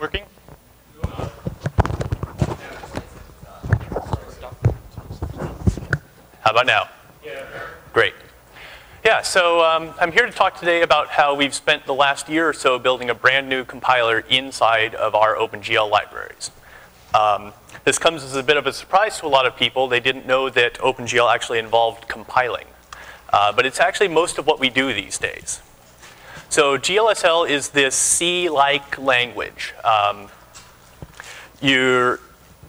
working? How about now? Yeah. Great. Yeah, so um, I'm here to talk today about how we've spent the last year or so building a brand new compiler inside of our OpenGL libraries. Um, this comes as a bit of a surprise to a lot of people. They didn't know that OpenGL actually involved compiling. Uh, but it's actually most of what we do these days. So GLSL is this C-like language. Um, you're,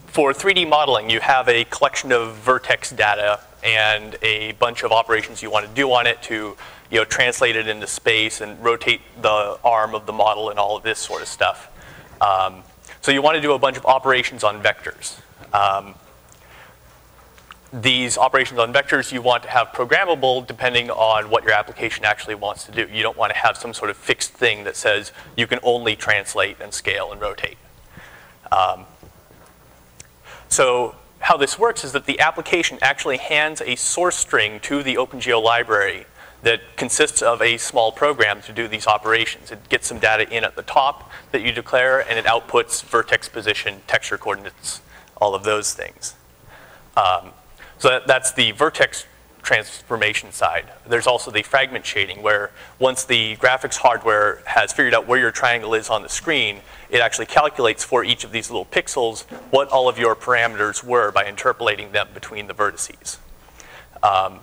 for 3D modeling, you have a collection of vertex data and a bunch of operations you want to do on it to you know, translate it into space and rotate the arm of the model and all of this sort of stuff. Um, so you want to do a bunch of operations on vectors. Um, these operations on vectors you want to have programmable depending on what your application actually wants to do. You don't want to have some sort of fixed thing that says you can only translate and scale and rotate. Um, so how this works is that the application actually hands a source string to the OpenGL library that consists of a small program to do these operations. It gets some data in at the top that you declare, and it outputs vertex position, texture coordinates, all of those things. Um, so that, that's the vertex transformation side. There's also the fragment shading where once the graphics hardware has figured out where your triangle is on the screen, it actually calculates for each of these little pixels what all of your parameters were by interpolating them between the vertices. Um,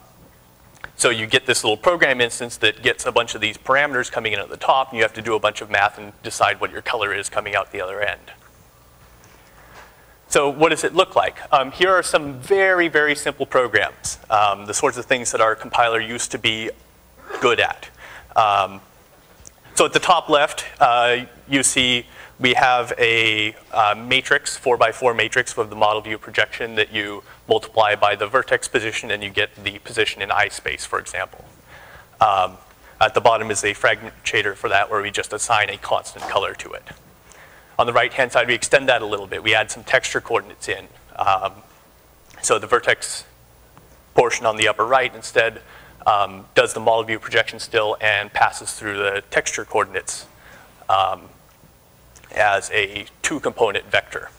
so you get this little program instance that gets a bunch of these parameters coming in at the top, and you have to do a bunch of math and decide what your color is coming out the other end. So what does it look like? Um, here are some very, very simple programs, um, the sorts of things that our compiler used to be good at. Um, so at the top left, uh, you see we have a uh, matrix, 4 by 4 matrix of the model view projection that you multiply by the vertex position and you get the position in eye space, for example. Um, at the bottom is a fragment shader for that where we just assign a constant color to it. On the right-hand side, we extend that a little bit. We add some texture coordinates in. Um, so the vertex portion on the upper right instead um, does the model view projection still and passes through the texture coordinates um, as a two-component vector.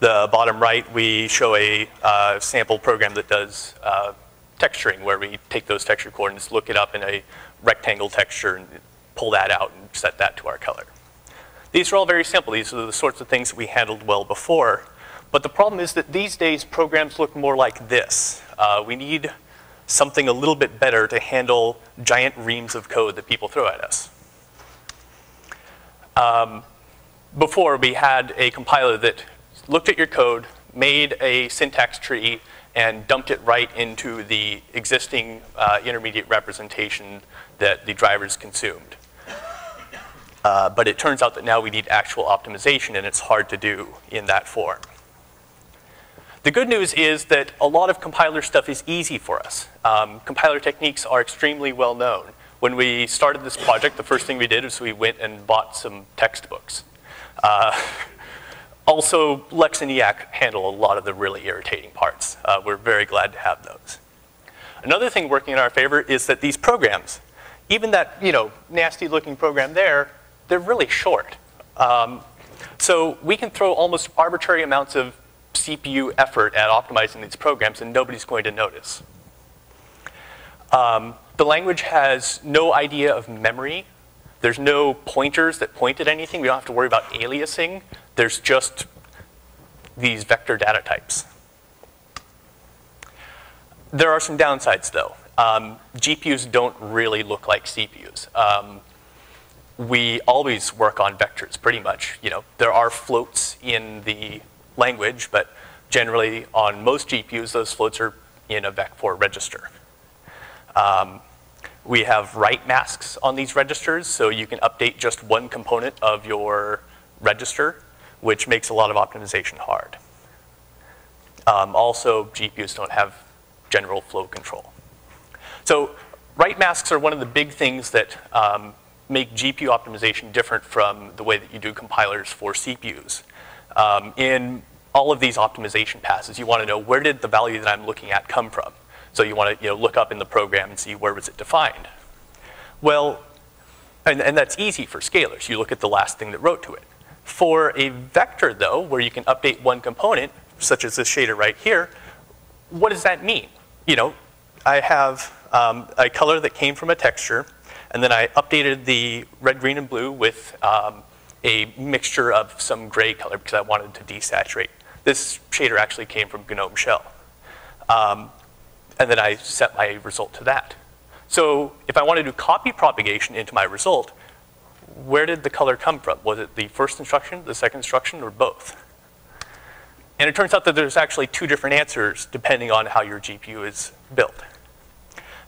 The bottom right, we show a uh, sample program that does uh, texturing, where we take those texture coordinates, look it up in a rectangle texture, and pull that out and set that to our color. These are all very simple. These are the sorts of things that we handled well before. But the problem is that these days programs look more like this. Uh, we need something a little bit better to handle giant reams of code that people throw at us. Um, before, we had a compiler that looked at your code, made a syntax tree, and dumped it right into the existing uh, intermediate representation that the drivers consumed. Uh, but it turns out that now we need actual optimization, and it's hard to do in that form. The good news is that a lot of compiler stuff is easy for us. Um, compiler techniques are extremely well known. When we started this project, the first thing we did was we went and bought some textbooks. Uh, also, Lex and Yacc handle a lot of the really irritating parts. Uh, we're very glad to have those. Another thing working in our favor is that these programs, even that you know nasty looking program there, they're really short. Um, so we can throw almost arbitrary amounts of CPU effort at optimizing these programs and nobody's going to notice. Um, the language has no idea of memory. There's no pointers that point at anything. We don't have to worry about aliasing. There's just these vector data types. There are some downsides though. Um, GPUs don't really look like CPUs. Um, we always work on vectors, pretty much. You know, there are floats in the language, but generally on most GPUs, those floats are in a VEC4 register. Um, we have write masks on these registers, so you can update just one component of your register, which makes a lot of optimization hard. Um, also, GPUs don't have general flow control. So write masks are one of the big things that um, make GPU optimization different from the way that you do compilers for CPUs. Um, in all of these optimization passes, you want to know where did the value that I'm looking at come from? So you want to you know, look up in the program and see where was it defined. Well, and, and that's easy for scalars. You look at the last thing that wrote to it. For a vector, though, where you can update one component, such as this shader right here, what does that mean? You know, I have um, a color that came from a texture, and then I updated the red, green, and blue with um, a mixture of some gray color because I wanted to desaturate. This shader actually came from GNOME Shell. Um, and then I set my result to that. So if I wanted to copy propagation into my result, where did the color come from? Was it the first instruction, the second instruction, or both? And it turns out that there's actually two different answers depending on how your GPU is built.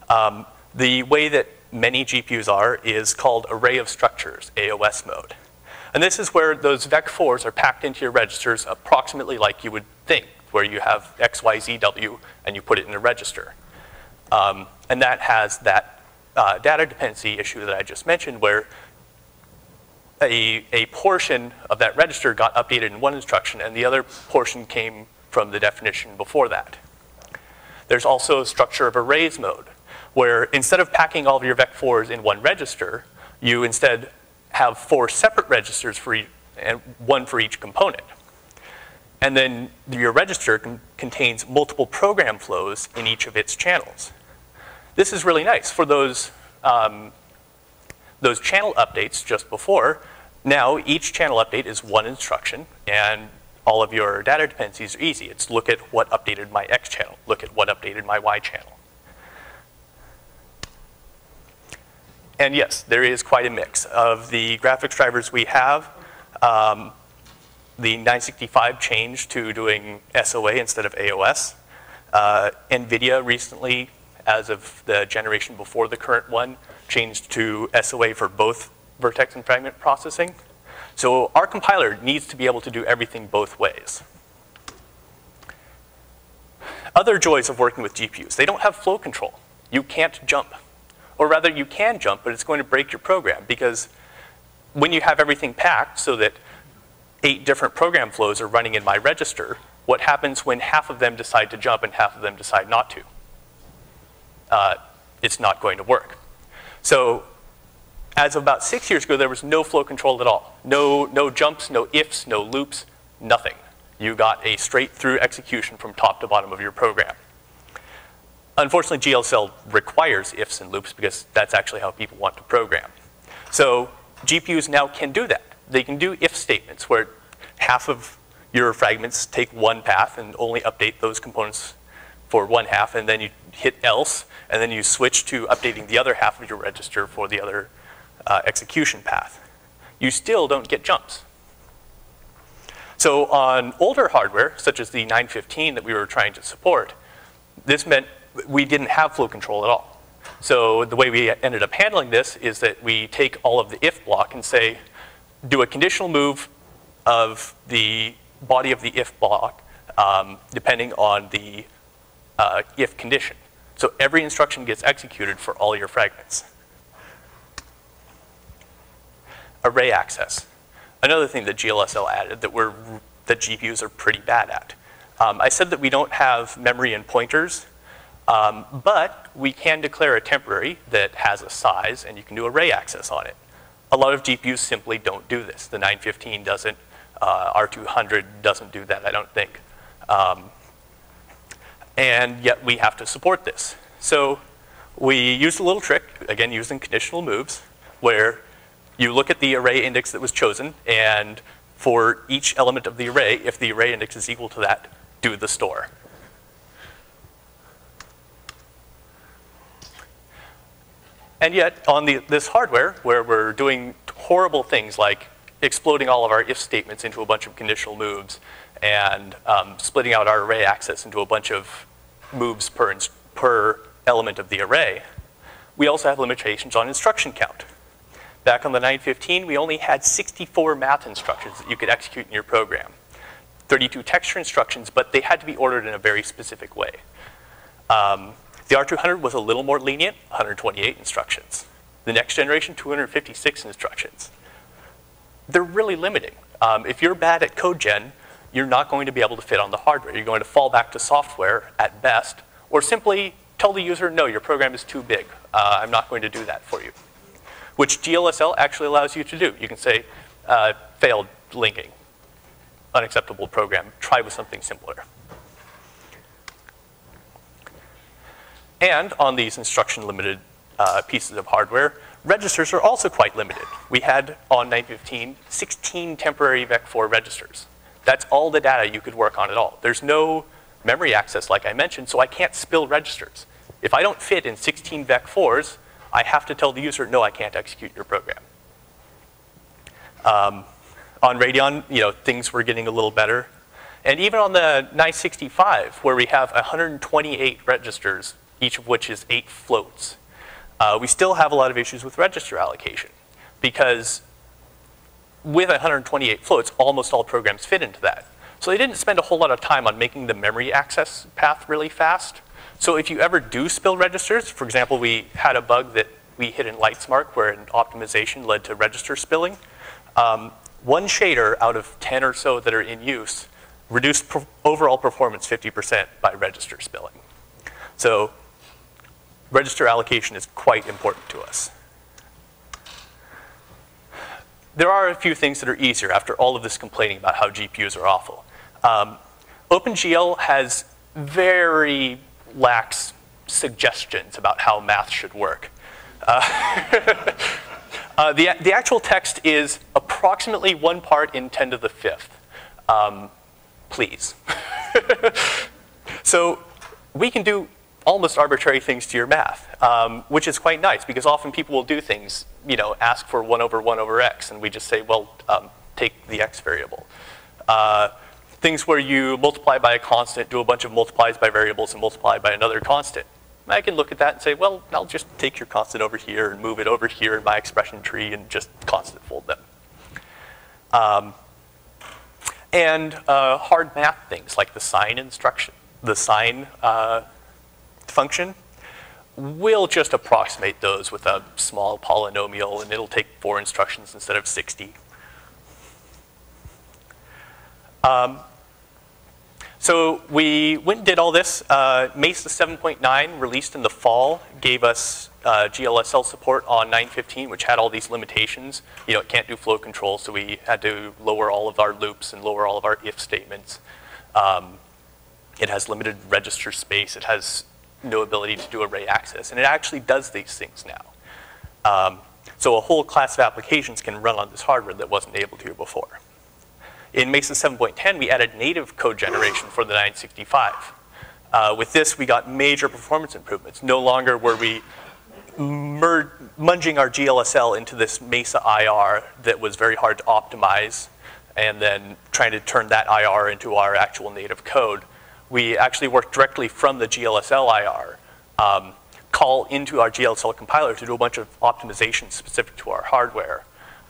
Um, the way that many GPUs are is called array of structures, AOS mode. And this is where those VEC4s are packed into your registers approximately like you would think, where you have XYZW and you put it in a register. Um, and that has that uh, data dependency issue that I just mentioned where a, a portion of that register got updated in one instruction and the other portion came from the definition before that. There's also a structure of arrays mode where instead of packing all of your VEC4s in one register, you instead have four separate registers for each, and one for each component. And then your register con contains multiple program flows in each of its channels. This is really nice for those, um, those channel updates just before. Now each channel update is one instruction and all of your data dependencies are easy. It's look at what updated my X channel, look at what updated my Y channel. And yes, there is quite a mix. Of the graphics drivers we have, um, the 965 changed to doing SOA instead of AOS. Uh, NVIDIA recently, as of the generation before the current one, changed to SOA for both vertex and fragment processing. So our compiler needs to be able to do everything both ways. Other joys of working with GPUs, they don't have flow control. You can't jump. Or rather, you can jump, but it's going to break your program because when you have everything packed so that eight different program flows are running in my register, what happens when half of them decide to jump and half of them decide not to? Uh, it's not going to work. So as of about six years ago, there was no flow control at all. No, no jumps, no ifs, no loops, nothing. You got a straight through execution from top to bottom of your program. Unfortunately, GLSL requires ifs and loops because that's actually how people want to program. So GPUs now can do that. They can do if statements where half of your fragments take one path and only update those components for one half, and then you hit else, and then you switch to updating the other half of your register for the other uh, execution path. You still don't get jumps. So on older hardware, such as the 915 that we were trying to support, this meant we didn't have flow control at all. So the way we ended up handling this is that we take all of the if block and say, do a conditional move of the body of the if block um, depending on the uh, if condition. So every instruction gets executed for all your fragments. Array access. Another thing that GLSL added that, we're, that GPUs are pretty bad at. Um, I said that we don't have memory and pointers um, but we can declare a temporary that has a size and you can do array access on it. A lot of GPUs simply don't do this. The 915 doesn't, uh, R200 doesn't do that, I don't think. Um, and yet we have to support this. So we used a little trick, again using conditional moves, where you look at the array index that was chosen and for each element of the array, if the array index is equal to that, do the store. And yet, on the, this hardware, where we're doing horrible things like exploding all of our if statements into a bunch of conditional moves and um, splitting out our array access into a bunch of moves per, per element of the array, we also have limitations on instruction count. Back on the 915, we only had 64 math instructions that you could execute in your program. 32 texture instructions, but they had to be ordered in a very specific way. Um, the R200 was a little more lenient, 128 instructions. The next generation, 256 instructions. They're really limiting. Um, if you're bad at code gen, you're not going to be able to fit on the hardware. You're going to fall back to software at best, or simply tell the user, no, your program is too big. Uh, I'm not going to do that for you. Which GLSL actually allows you to do. You can say, uh, failed, linking. Unacceptable program. Try with something simpler. And on these instruction-limited uh, pieces of hardware, registers are also quite limited. We had on 915 16 temporary VEC4 registers. That's all the data you could work on at all. There's no memory access like I mentioned, so I can't spill registers. If I don't fit in 16 VEC4s, I have to tell the user, no, I can't execute your program. Um, on Radeon, you know, things were getting a little better. And even on the 965, where we have 128 registers, each of which is eight floats, uh, we still have a lot of issues with register allocation because with 128 floats, almost all programs fit into that. So they didn't spend a whole lot of time on making the memory access path really fast. So if you ever do spill registers, for example, we had a bug that we hit in Lightsmark where an optimization led to register spilling. Um, one shader out of 10 or so that are in use reduced overall performance 50% by register spilling. So register allocation is quite important to us. There are a few things that are easier after all of this complaining about how GPUs are awful. Um, OpenGL has very lax suggestions about how math should work. Uh, uh, the, the actual text is approximately one part in 10 to the fifth. Um, please. so we can do almost arbitrary things to your math, um, which is quite nice because often people will do things, you know, ask for 1 over 1 over x, and we just say, well, um, take the x variable. Uh, things where you multiply by a constant, do a bunch of multiplies by variables, and multiply by another constant. I can look at that and say, well, I'll just take your constant over here and move it over here in my expression tree and just constant fold them. Um, and uh, hard math things like the sine instruction, the sine uh, function, we'll just approximate those with a small polynomial and it'll take four instructions instead of 60. Um, so we went and did all this. Uh, Mesa 7.9 released in the fall gave us uh, GLSL support on 915, which had all these limitations. You know, it can't do flow control, so we had to lower all of our loops and lower all of our if statements. Um, it has limited register space. It has no ability to do array access. And it actually does these things now. Um, so a whole class of applications can run on this hardware that wasn't able to before. In Mesa 7.10, we added native code generation for the 965. Uh, with this, we got major performance improvements. No longer were we munging our GLSL into this Mesa IR that was very hard to optimize and then trying to turn that IR into our actual native code we actually work directly from the GLSL IR, um, call into our GLSL compiler to do a bunch of optimizations specific to our hardware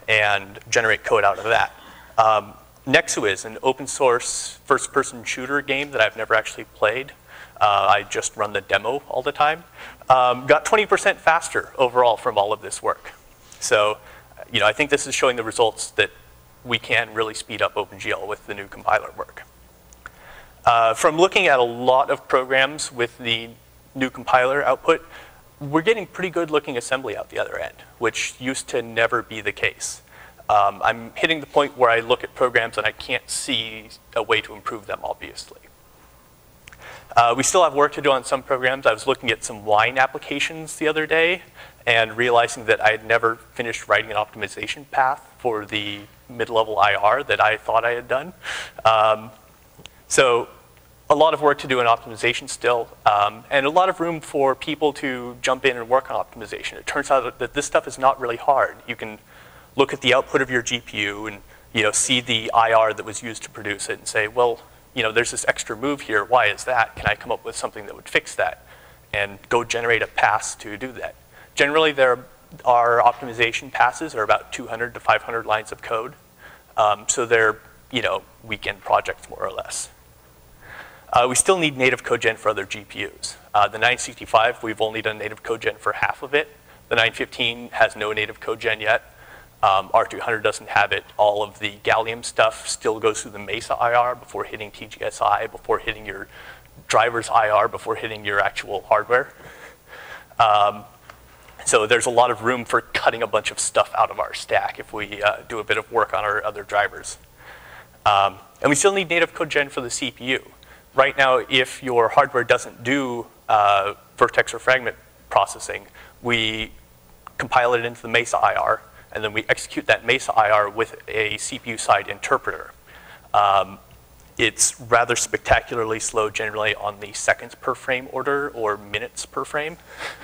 and generate code out of that. Um, Nexuiz, an open source first person shooter game that I've never actually played. Uh, I just run the demo all the time. Um, got 20% faster overall from all of this work. So, you know, I think this is showing the results that we can really speed up OpenGL with the new compiler work. Uh, from looking at a lot of programs with the new compiler output, we're getting pretty good looking assembly out the other end, which used to never be the case. Um, I'm hitting the point where I look at programs and I can't see a way to improve them, obviously. Uh, we still have work to do on some programs. I was looking at some wine applications the other day and realizing that I had never finished writing an optimization path for the mid-level IR that I thought I had done. Um, so a lot of work to do in optimization still, um, and a lot of room for people to jump in and work on optimization. It turns out that this stuff is not really hard. You can look at the output of your GPU and you know, see the IR that was used to produce it and say, well, you know, there's this extra move here. Why is that? Can I come up with something that would fix that? And go generate a pass to do that. Generally, there are optimization passes are about 200 to 500 lines of code. Um, so they're, you know, weekend projects more or less. Uh, we still need native codegen for other GPUs. Uh, the 965, we've only done native codegen for half of it. The 915 has no native codegen yet. Um, R200 doesn't have it. All of the Gallium stuff still goes through the Mesa IR before hitting TGSI, before hitting your driver's IR, before hitting your actual hardware. Um, so there's a lot of room for cutting a bunch of stuff out of our stack if we uh, do a bit of work on our other drivers. Um, and we still need native code gen for the CPU. Right now, if your hardware doesn't do uh, vertex or fragment processing, we compile it into the Mesa IR, and then we execute that Mesa IR with a CPU-side interpreter. Um, it's rather spectacularly slow generally on the seconds per frame order or minutes per frame.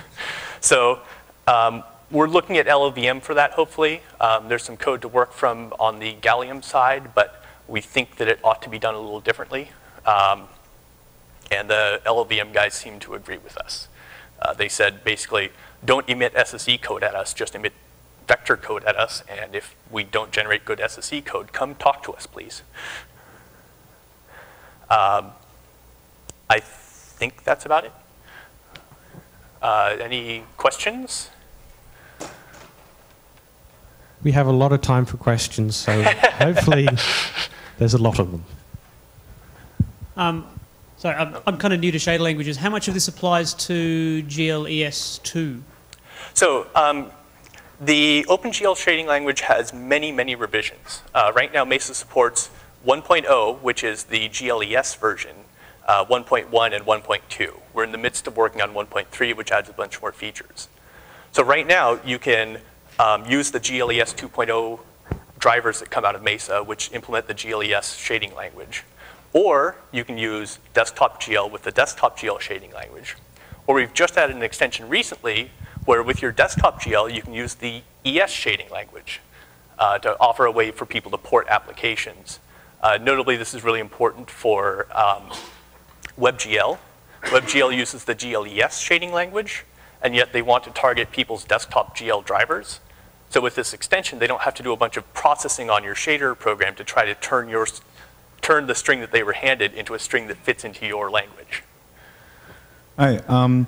so um, we're looking at LLVM for that, hopefully. Um, there's some code to work from on the Gallium side, but we think that it ought to be done a little differently. Um, and the LLVM guys seem to agree with us. Uh, they said basically, don't emit SSE code at us, just emit vector code at us, and if we don't generate good SSE code, come talk to us, please. Um, I think that's about it. Uh, any questions? We have a lot of time for questions, so hopefully there's a lot of them. Um, sorry, I'm, I'm kind of new to shader languages. How much of this applies to GLES2? So um, the OpenGL shading language has many, many revisions. Uh, right now, Mesa supports 1.0, which is the GLES version, uh, 1.1 and 1.2. We're in the midst of working on 1.3, which adds a bunch more features. So right now, you can um, use the GLES 2.0 drivers that come out of Mesa, which implement the GLES shading language. Or you can use desktop GL with the desktop GL shading language. Or we've just added an extension recently where with your desktop GL, you can use the ES shading language uh, to offer a way for people to port applications. Uh, notably, this is really important for um, WebGL. WebGL uses the GLES shading language, and yet they want to target people's desktop GL drivers. So with this extension, they don't have to do a bunch of processing on your shader program to try to turn, your, turn the string that they were handed into a string that fits into your language. Hi. Um,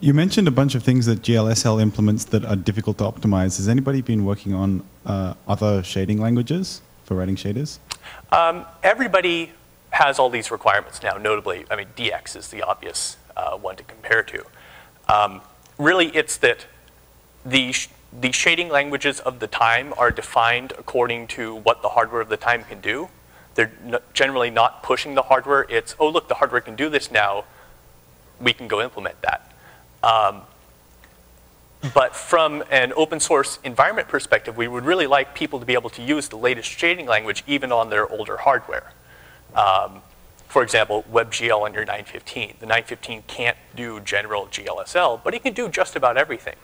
you mentioned a bunch of things that GLSL implements that are difficult to optimize. Has anybody been working on uh, other shading languages for writing shaders? Um, everybody has all these requirements now, notably, I mean, DX is the obvious uh, one to compare to. Um, really, it's that the, sh the shading languages of the time are defined according to what the hardware of the time can do. They're generally not pushing the hardware. It's, oh, look, the hardware can do this now. We can go implement that. Um, but from an open source environment perspective, we would really like people to be able to use the latest shading language even on their older hardware. Um, for example, WebGL on your 915. The 915 can't do general GLSL, but it can do just about everything.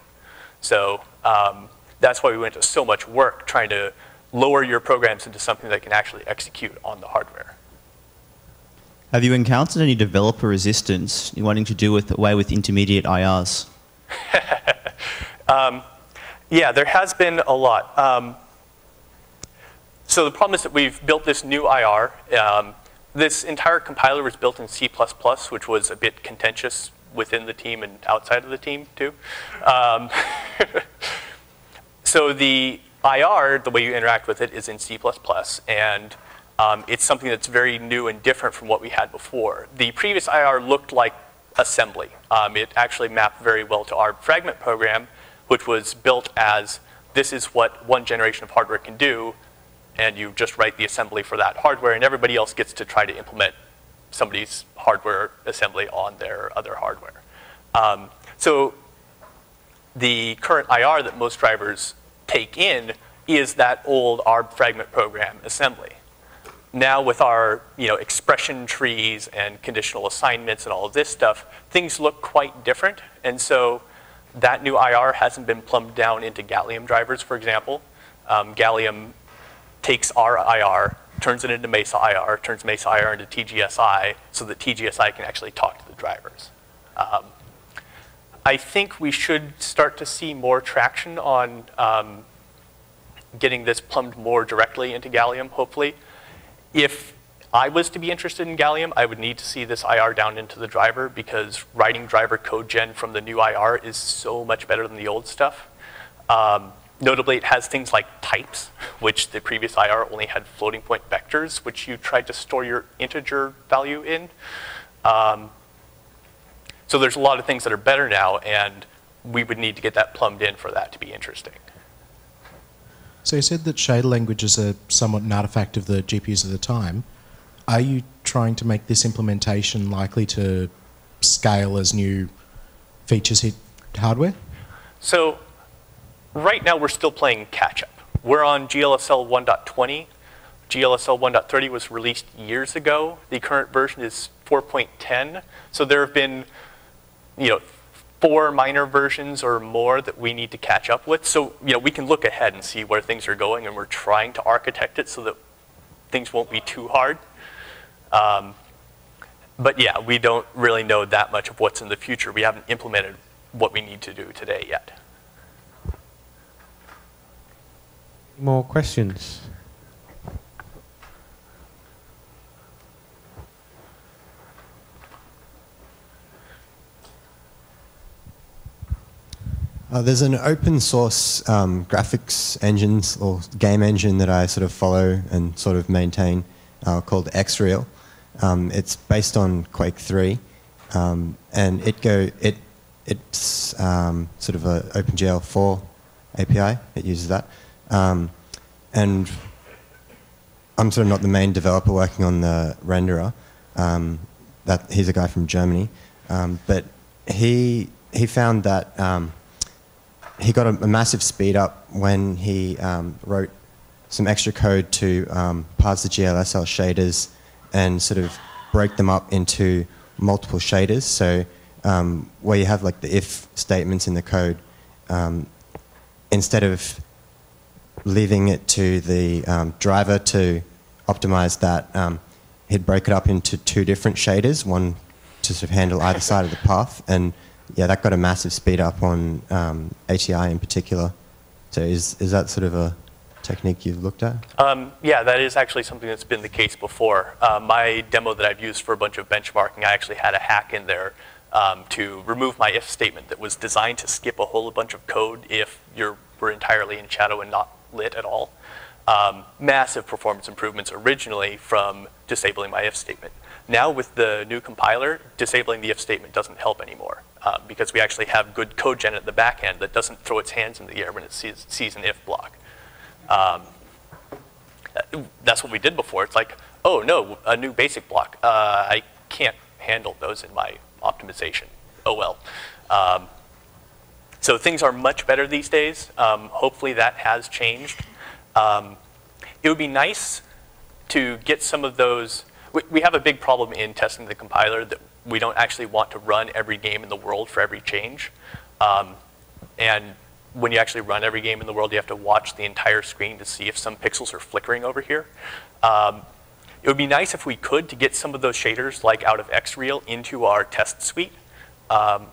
So um, that's why we went to so much work trying to lower your programs into something that can actually execute on the hardware. Have you encountered any developer resistance in wanting to do with, away with intermediate IRs? um, yeah, there has been a lot. Um, so the problem is that we've built this new IR. Um, this entire compiler was built in C++, which was a bit contentious within the team and outside of the team, too. Um, so the IR, the way you interact with it, is in C++, and um, it's something that's very new and different from what we had before. The previous IR looked like assembly. Um, it actually mapped very well to our fragment program, which was built as this is what one generation of hardware can do, and you just write the assembly for that hardware, and everybody else gets to try to implement somebody's hardware assembly on their other hardware. Um, so the current IR that most drivers take in is that old ARB fragment program assembly now with our you know, expression trees and conditional assignments and all of this stuff, things look quite different. And so that new IR hasn't been plumbed down into Gallium drivers, for example. Um, Gallium takes our IR, turns it into Mesa IR, turns Mesa IR into TGSI so that TGSI can actually talk to the drivers. Um, I think we should start to see more traction on um, getting this plumbed more directly into Gallium, hopefully. If I was to be interested in Gallium, I would need to see this IR down into the driver because writing driver code gen from the new IR is so much better than the old stuff. Um, notably, it has things like types, which the previous IR only had floating point vectors, which you tried to store your integer value in. Um, so there's a lot of things that are better now, and we would need to get that plumbed in for that to be interesting. So you said that shader languages are somewhat an artifact of the GPUs of the time. Are you trying to make this implementation likely to scale as new features hit hardware? So right now we're still playing catch up. We're on GLSL 1.20. GLSL 1.30 was released years ago. The current version is 4.10. So there have been, you know, four minor versions or more that we need to catch up with. So, you know, we can look ahead and see where things are going, and we're trying to architect it so that things won't be too hard. Um, but yeah, we don't really know that much of what's in the future. We haven't implemented what we need to do today yet. More questions? Uh, there's an open source um, graphics engines or game engine that I sort of follow and sort of maintain uh, called Xreal. Um, it's based on Quake 3, um, and it go it it's um, sort of a OpenGL 4 API. It uses that, um, and I'm sort of not the main developer working on the renderer. Um, that he's a guy from Germany, but he he found that he got a, a, massive speed up when he um, wrote some extra code to um, parse the GLSL shaders and sort of break them up into multiple shaders. So um, where you have like the if statements in the code, um, instead of leaving it to the um, driver to optimize that, um, he'd break it up into two different shaders, one to sort of handle either side of the path, and yeah, that got a massive speed up on um, ATI in particular. So is, is that sort of a technique you've looked at? Um, yeah, that is actually something that's been the case before. Uh, my demo that I've used for a bunch of benchmarking, I actually had a hack in there um, to remove my if statement that was designed to skip a whole bunch of code if you were entirely in shadow and not lit at all. Um, massive performance improvements originally from disabling my if statement. Now with the new compiler, disabling the if statement doesn't help anymore uh, because we actually have good code gen at the back end that doesn't throw its hands in the air when it sees, sees an if block. Um, that's what we did before. It's like, oh no, a new basic block. Uh, I can't handle those in my optimization. Oh well. Um, so things are much better these days. Um, hopefully that has changed. Um, it would be nice to get some of those. We, we have a big problem in testing the compiler that we don't actually want to run every game in the world for every change. Um, and when you actually run every game in the world, you have to watch the entire screen to see if some pixels are flickering over here. Um, it would be nice if we could to get some of those shaders, like out of Xreal, into our test suite. Um,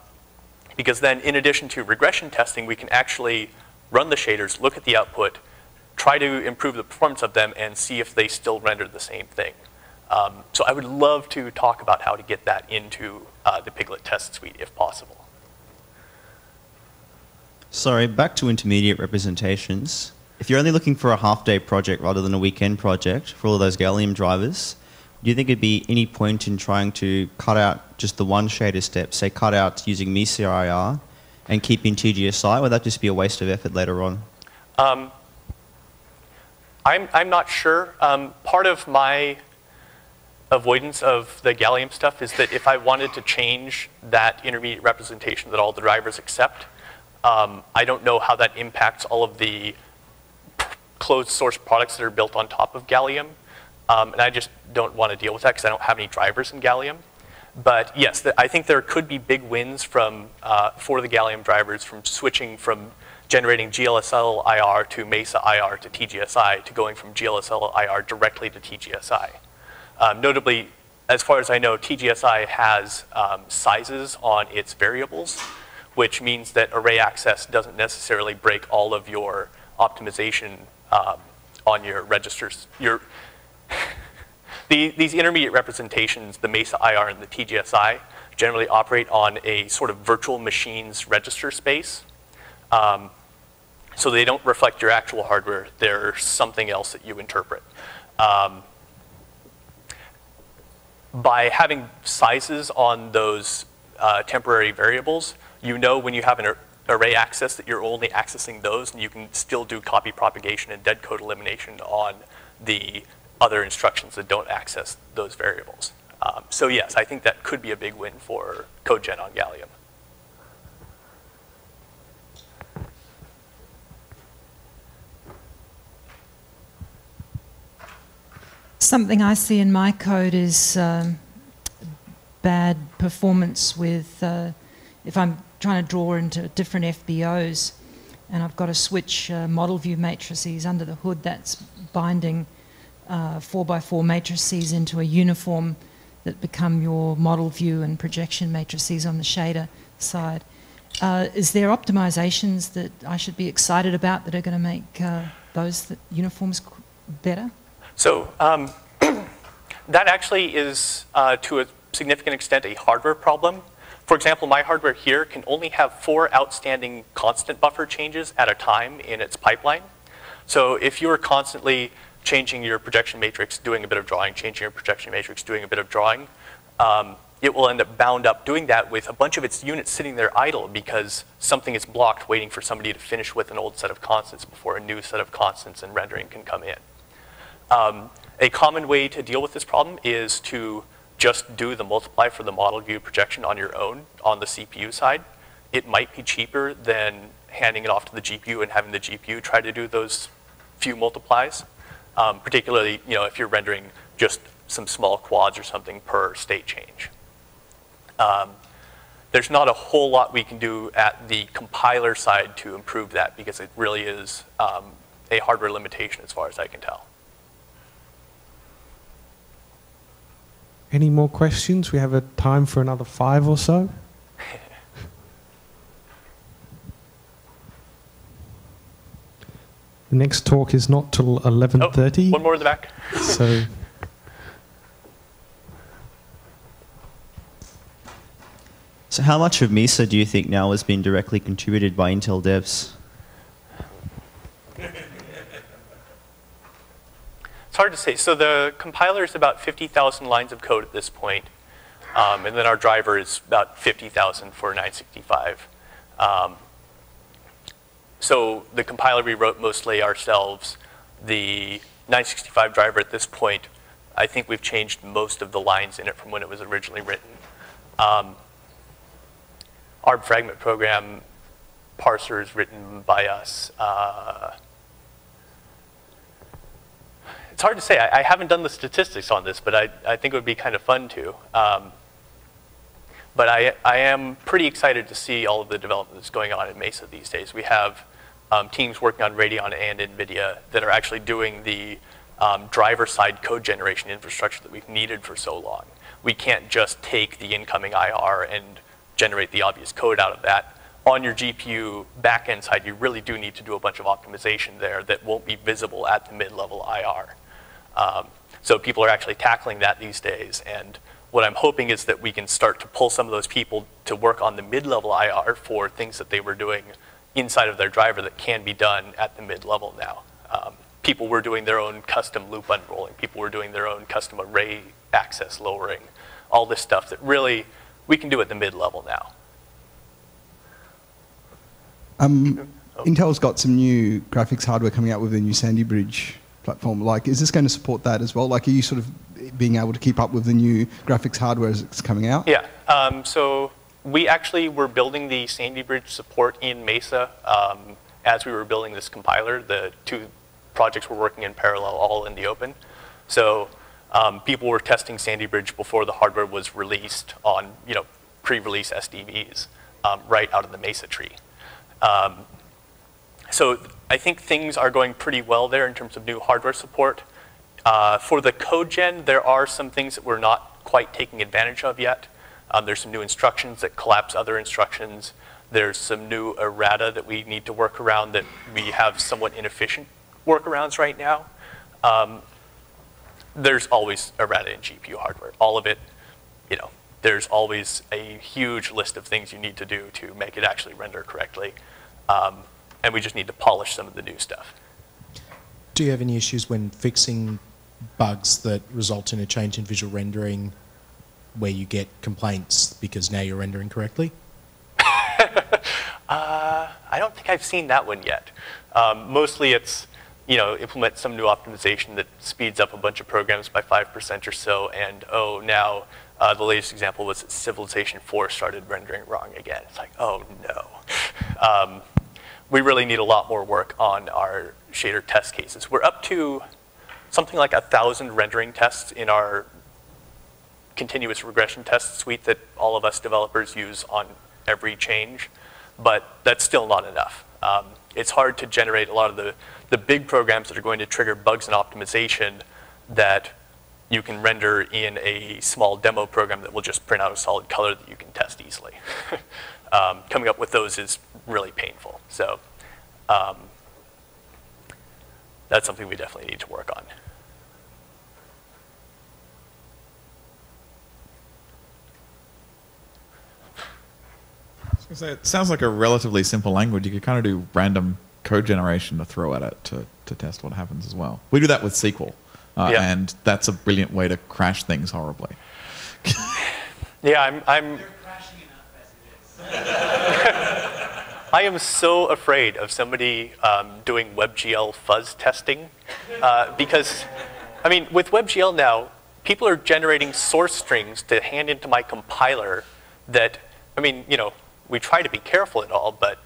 because then, in addition to regression testing, we can actually run the shaders, look at the output, try to improve the performance of them, and see if they still render the same thing. Um, so I would love to talk about how to get that into uh, the Piglit test suite if possible. Sorry, back to intermediate representations. If you're only looking for a half-day project rather than a weekend project for all those Gallium drivers, do you think it'd be any point in trying to cut out just the one shader step, say cut out using MESA IR and keep in TGSI? Would that just be a waste of effort later on? Um, I'm, I'm not sure. Um, part of my avoidance of the gallium stuff is that if I wanted to change that intermediate representation that all the drivers accept, um, I don't know how that impacts all of the closed source products that are built on top of gallium. Um, and I just don't want to deal with that because I don't have any drivers in gallium. But yes, the, I think there could be big wins from, uh, for the gallium drivers from switching from generating GLSL IR to MESA IR to TGSI to going from GLSL IR directly to TGSI. Um, notably, as far as I know, TGSI has um, sizes on its variables, which means that array access doesn't necessarily break all of your optimization um, on your registers. Your the, these intermediate representations, the MESA IR and the TGSI, generally operate on a sort of virtual machines register space. Um, so they don't reflect your actual hardware. They're something else that you interpret. Um, by having sizes on those uh, temporary variables, you know when you have an, array access that you're only accessing those, and you can still do copy propagation and dead code elimination on the other instructions that don't access those variables. Um, so yes, I think that could be a big win for CodeGen on Gallium. Something I see in my code is um, bad performance with uh, if I'm trying to draw into different FBOs and I've got to switch uh, model view matrices under the hood that's binding uh, 4x4 matrices into a uniform that become your model view and projection matrices on the shader side. Uh, is there optimizations that I should be excited about that are going to make uh, those th uniforms better? So um, that actually is, uh, to a significant extent, a hardware problem. For example, my hardware here can only have four outstanding constant buffer changes at a time in its pipeline. So if you're constantly changing your projection matrix, doing a bit of drawing, changing your projection matrix, doing a bit of drawing, um, it will end up bound up doing that with a bunch of its units sitting there idle because something is blocked waiting for somebody to finish with an old set of constants before a new set of constants and rendering can come in. Um, a common way to deal with this problem is to just do the multiply for the model view projection on your own on the CPU side. It might be cheaper than handing it off to the GPU and having the GPU try to do those few multiplies, um, particularly you know, if you're rendering just some small quads or something per state change. Um, there's not a whole lot we can do at the compiler side to improve that because it really is um, a hardware limitation as far as I can tell. Any more questions? We have a time for another five or so. the next talk is not till 11.30. Oh, one more in the back. so So how much of MESA do you think now has been directly contributed by Intel devs? Hard to say. So the compiler is about 50,000 lines of code at this point, um, and then our driver is about 50,000 for 965. Um, so the compiler we wrote mostly ourselves. The 965 driver at this point, I think we've changed most of the lines in it from when it was originally written. Um, our fragment program parser is written by us. Uh, it's hard to say. I, I, haven't done the statistics on this, but I, I think it would be kind of fun to. Um, but I, I am pretty excited to see all of the development that's going on in Mesa these days. We have um, teams working on Radeon and NVIDIA that are actually doing the um, driver-side code generation infrastructure that we've needed for so long. We can't just take the incoming IR and generate the obvious code out of that. On your GPU backend side, you really do need to do a bunch of optimization there that won't be visible at the mid-level IR. Um, so people are actually tackling that these days. And what I'm hoping is that we can start to pull some of those people to work on the mid-level IR for things that they were doing inside of their driver that can be done at the mid-level now. Um, people were doing their own custom loop unrolling. People were doing their own custom array access lowering. All this stuff that really we can do at the mid-level now. Um, oh. Intel's got some new graphics hardware coming out with the new Sandy Bridge platform. Like, is this going to support that as well? Like, are you sort of being able to keep up with the new graphics hardware as it's coming out? Yeah. Um, so we actually were building the Sandy Bridge support in Mesa um, as we were building this compiler. The two projects were working in parallel, all in the open. So um, people were testing Sandy Bridge before the hardware was released on, you know, pre-release SDVs um, right out of the Mesa tree. Um, so I think things are going pretty well there in terms of new hardware support. Uh, for the code gen, there are some things that we're not quite taking advantage of yet. Um, there's some new instructions that collapse other instructions. There's some new errata that we need to work around that we have somewhat inefficient workarounds right now. Um, there's always errata in GPU hardware. All of it, you know, there's always a huge list of things you need to do to make it actually render correctly. Um, and we just need to polish some of the new stuff. Do you have any issues when fixing bugs that result in a change in visual rendering where you get complaints because now you're rendering correctly? Uh, I don't think I've seen that one yet. Um, mostly it's, you know, implement some new optimization that speeds up a bunch of programs by 5% or so, and oh, now uh, the latest example was Civilization 4 started rendering wrong again. It's like, oh no. Um, we really need a lot more work on our shader test cases. We're up to something like a thousand rendering tests in our continuous regression test suite that all of us developers use on every change, but that's still not enough. Um, it's hard to generate a lot of the, the big programs that are going to trigger bugs and optimization that you can render in a small demo program that will just print out a solid color that you can test easily. um, coming up with those is really painful. So um, that's something we definitely need to work on. Say, it sounds like a relatively simple language. You could kind of do random code generation to throw at it to, to test what happens as well. We do that with SQL, uh, Yeah. and that's a brilliant way to crash things horribly. Yeah, I'm. I'm I am so afraid of somebody um, doing WebGL fuzz testing uh, because, I mean, with WebGL now, people are generating source strings to hand into my compiler that, I mean, you know, we try to be careful and all, but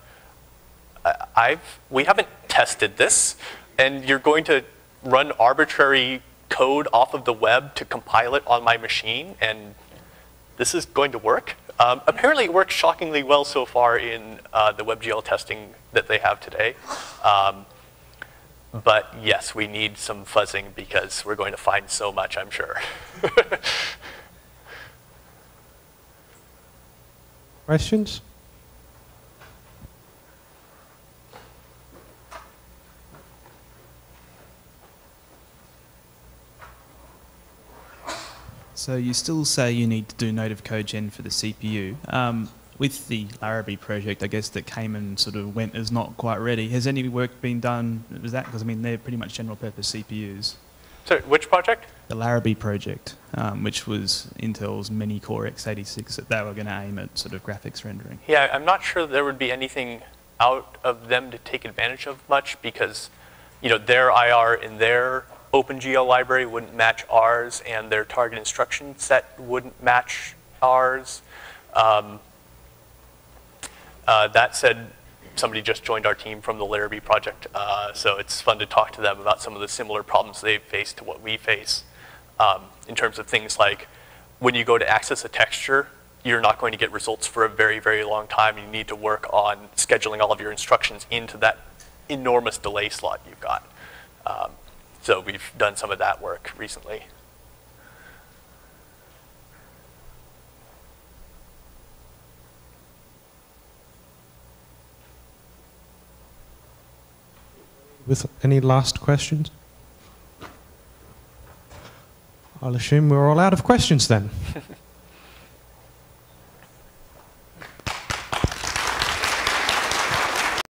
I've, we haven't tested this, and you're going to run arbitrary code off of the web to compile it on my machine, and this is going to work. Um, apparently, it works shockingly well so far in uh, the WebGL testing that they have today. Um, but yes, we need some fuzzing because we're going to find so much, I'm sure. Questions? So you still say you need to do native code gen for the CPU. Um, with the Larrabee project, I guess that came and sort of went as not quite ready. Has any work been done with that? Because I mean, they're pretty much general purpose CPUs. so, which project? The Larrabee project, um, which was Intel's many core x86 that they were going to aim at sort of graphics rendering. Yeah, I'm not sure there would be anything out of them to take advantage of much because, you know, their IR in their OpenGL library wouldn't match ours, and their target instruction set wouldn't match ours. Um, uh, that said, somebody just joined our team from the Larrabee project, uh, so it's fun to talk to them about some of the similar problems they've faced to what we face um, in terms of things like when you go to access a texture, you're not going to get results for a very, very long time. You need to work on scheduling all of your instructions into that enormous delay slot you've got. Um, so we've done some of that work recently. With any last questions? I'll assume we're all out of questions then.